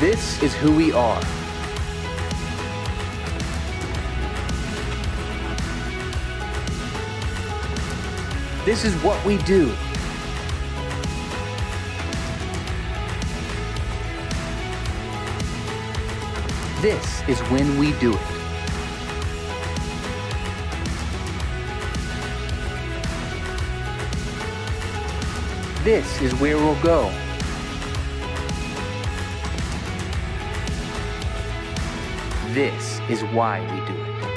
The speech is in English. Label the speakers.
Speaker 1: This is who we are. This is what we do. This is when we do it. This is where we'll go. This is why we do it.